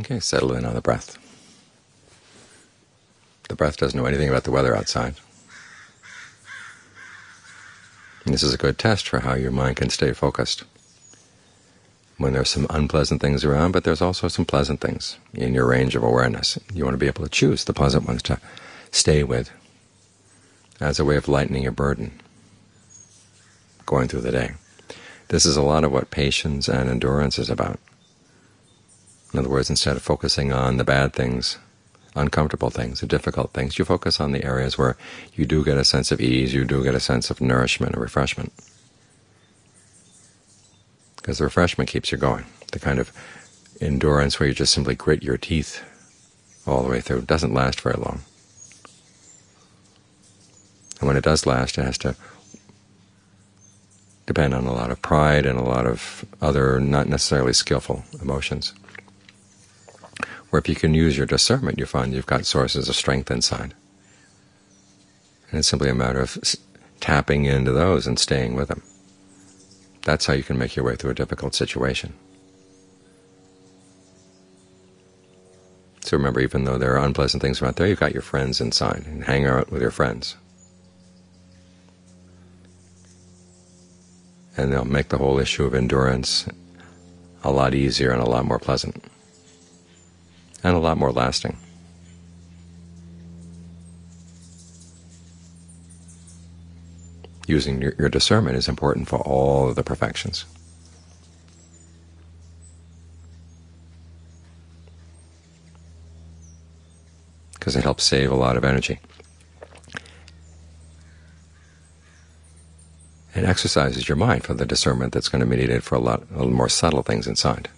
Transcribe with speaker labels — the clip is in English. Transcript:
Speaker 1: Okay, settle in on the breath. The breath doesn't know anything about the weather outside. And this is a good test for how your mind can stay focused. When there's some unpleasant things around, but there's also some pleasant things in your range of awareness. You want to be able to choose the pleasant ones to stay with as a way of lightening your burden going through the day. This is a lot of what patience and endurance is about. In other words, instead of focusing on the bad things, uncomfortable things, the difficult things, you focus on the areas where you do get a sense of ease, you do get a sense of nourishment and refreshment. Because the refreshment keeps you going. The kind of endurance where you just simply grit your teeth all the way through doesn't last very long. And when it does last, it has to depend on a lot of pride and a lot of other not necessarily skillful emotions. Where if you can use your discernment, you find you've got sources of strength inside. And it's simply a matter of tapping into those and staying with them. That's how you can make your way through a difficult situation. So remember, even though there are unpleasant things out there, you've got your friends inside, and hang out with your friends. and they'll make the whole issue of endurance a lot easier and a lot more pleasant and a lot more lasting. Using your, your discernment is important for all of the perfections. because it helps save a lot of energy. It exercises your mind for the discernment that's going to be needed for a lot, more subtle things inside.